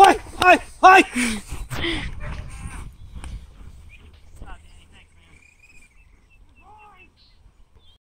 Hi! Hi! Hi!